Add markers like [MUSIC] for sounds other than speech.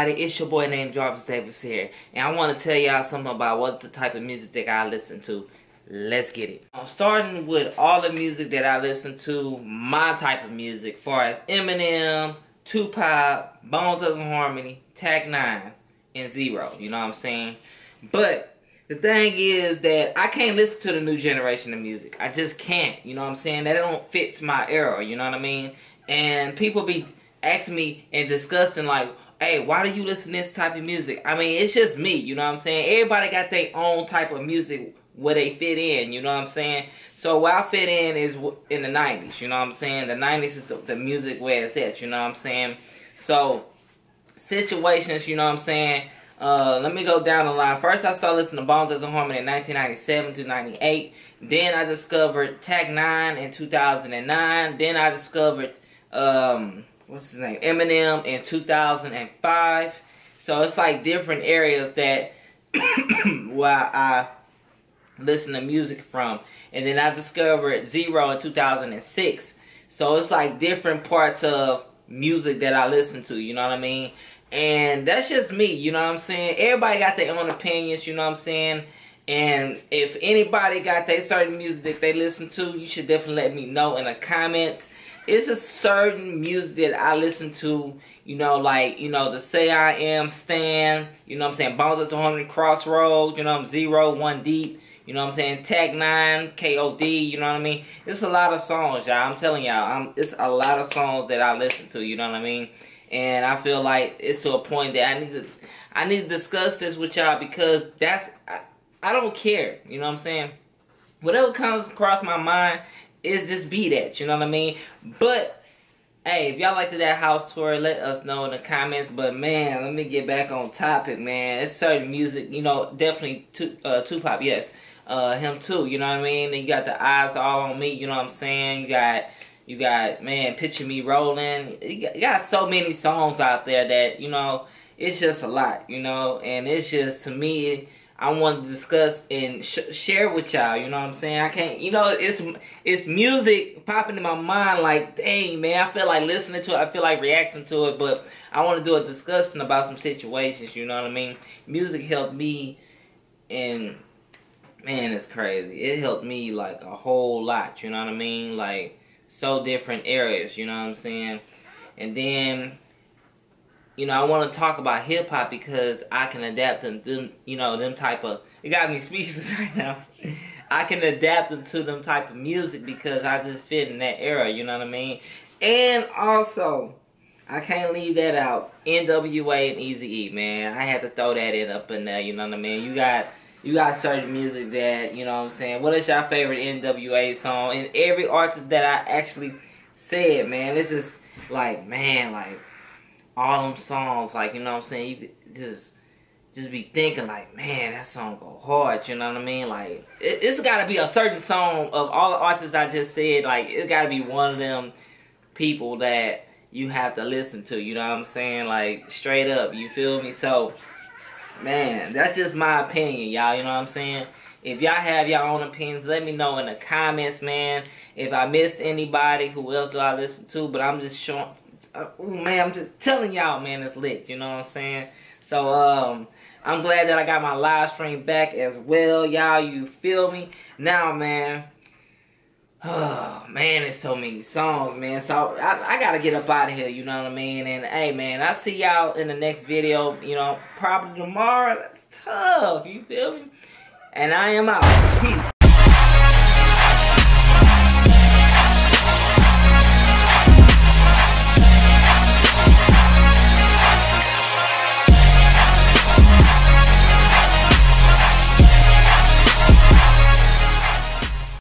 everybody? It's your boy named Jarvis Davis here. And I want to tell y'all something about what the type of music that I listen to. Let's get it. I'm starting with all the music that I listen to, my type of music, far as Eminem, Tupac, Bone Thugs-n-Harmony, Tech N9ne, and Z-Ro. You know what I'm saying? But the thing is that I can't listen to the new generation of music. I just can't. You know what I'm saying? That don't fits my era. You know what I mean? And people be asking me and discussing like, hey, why do you listen to this type of music? I mean, it's just me, you know what I'm saying? Everybody got their own type of music where they fit in, you know what I'm saying? So where I fit in is in the 90s, you know what I'm saying? The 90s is the, the music where it's at, you know what I'm saying? So, situations, you know what I'm saying? Uh, let me go down the line. First, I started listening to Bone Thugs-n-Harmony in 1997 to 98. Then I discovered Tech N9ne in 2009. Then I discovered um, what's his name, Eminem in 2005. So it's like different areas that [COUGHS] where I listen to music from. And then I discovered Z-Ro in 2006. So it's like different parts of music that I listen to, you know what I mean? And that's just me, you know what I'm saying? Everybody got their own opinions, you know what I'm saying? And if anybody got their certain music that they listen to, you should definitely let me know in the comments it's a certain music that I listen to, you know, like, you know, the Say I Am, Stan, you know what I'm saying, Bone Thugs-n-Harmony, Crossroads, you know, I'm Z-Ro, One Deep, you know what I'm saying, Tech N9ne, KOD, you know what I mean? It's a lot of songs, y'all, I'm telling y'all, I'm, it's a lot of songs that I listen to, you know what I mean? And I feel like it's to a point that I need to, I need to discuss this with y'all because that's, I, I don't care, you know what I'm saying? Whatever comes across my mind, is this beat at? You know what I mean? But hey, if y'all like that house tour, let us know in the comments. But man, let me get back on topic, man. It's certain music, you know, definitely two, uh, Tupac, yes. Uh, him too, you know what I mean? And you got the eyes all on me, you know what I'm saying? You got, you got, man, picture me rolling. You got, you got so many songs out there that, you know, it's just a lot, you know? And it's just, to me, I want to discuss and sh share with y'all. You know what I'm saying? I can't, you know, it's it's music popping in my mind. Like, dang, man, I feel like listening to it. I feel like reacting to it. But I want to do a discussion about some situations. You know what I mean? Music helped me, and man, it's crazy. It helped me like a whole lot. You know what I mean? Like so different areas. You know what I'm saying? And then you know, I want to talk about hip hop because I can adapt to them, you know, them type of. It got me [LAUGHS] speechless right now. I can adapt them to them type of music because I just fit in that era. You know what I mean? And also, I can't leave that out. NWA and Easy E, man. I had to throw that in up in there. You know what I mean? You got. You got certain music that, you know what I'm saying? What is your favorite NWA song? And every artist that I actually said, man, it's just like, man, like, all them songs, like, you know what I'm saying? You just just be thinking like, man, that song go hard, you know what I mean? Like, it, it's got to be a certain song of all the artists I just said, like, it's got to be one of them people that you have to listen to, you know what I'm saying? Like, straight up, you feel me? So, man, that's just my opinion, y'all, you know what I'm saying? If y'all have your own opinions, let me know in the comments, man. If I missed anybody, who else do I listen to? But I'm just showing, uh, man, I'm just telling y'all, man, it's lit. You know what I'm saying? So, um, I'm glad that I got my live stream back as well, y'all. You feel me? Now, man. Oh, [SIGHS] man, it's so many songs, man. So, I, I gotta get up out of here, you know what I mean? And, hey, man, I'll see y'all in the next video, you know, probably tomorrow. That's tough, you feel me? And I am out. Peace.